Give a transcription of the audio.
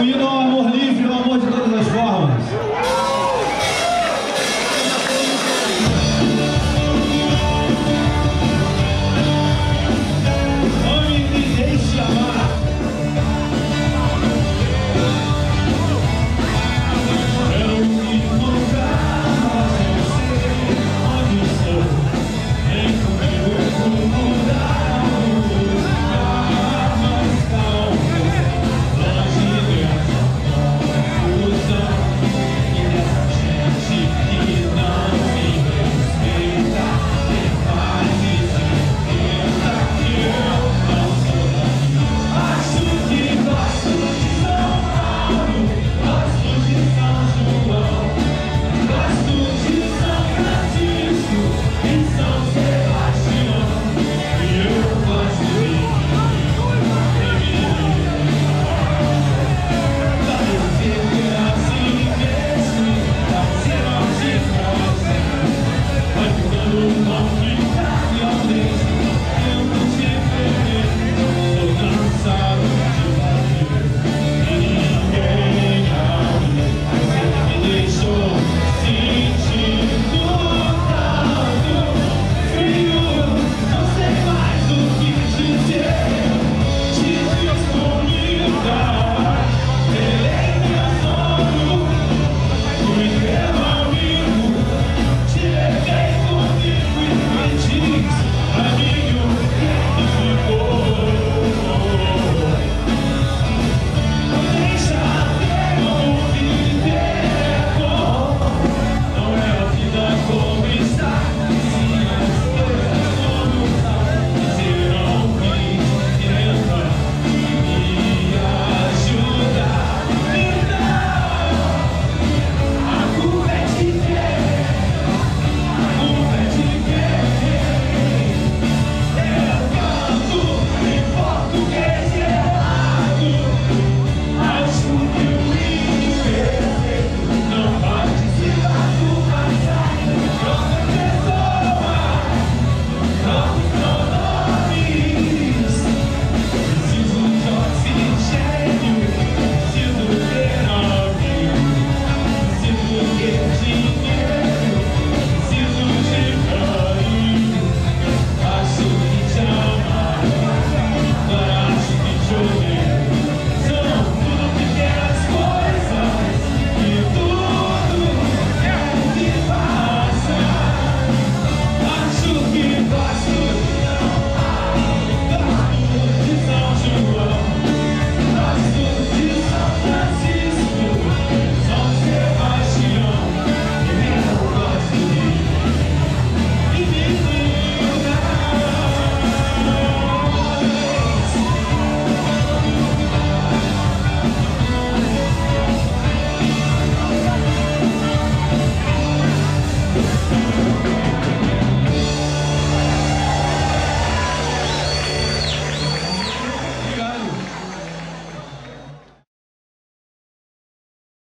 O hino amor livre.